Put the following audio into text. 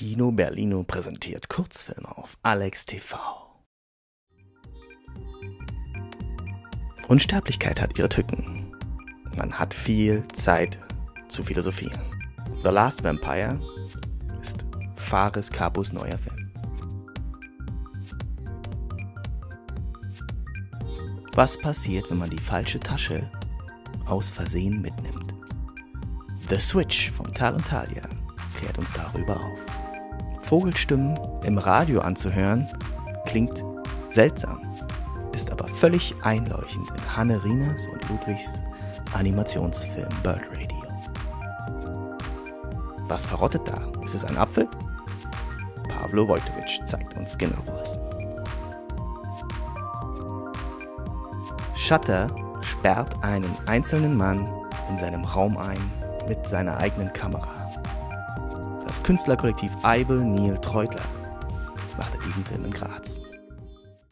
Kino Berlino präsentiert Kurzfilme auf Alex TV. Unsterblichkeit hat ihre Tücken. Man hat viel Zeit zu philosophieren. The Last Vampire ist Fares Capus neuer Film. Was passiert, wenn man die falsche Tasche aus Versehen mitnimmt? The Switch von Tal und Talia klärt uns darüber auf. Vogelstimmen im Radio anzuhören klingt seltsam, ist aber völlig einleuchtend in Hanne Rieners und Ludwigs Animationsfilm Bird Radio. Was verrottet da? Ist es ein Apfel? Pavlo Wojtowicz zeigt uns genaueres. Shutter sperrt einen einzelnen Mann in seinem Raum ein mit seiner eigenen Kamera. Das Künstlerkollektiv Eibel Neil Treutler machte diesen Film in Graz.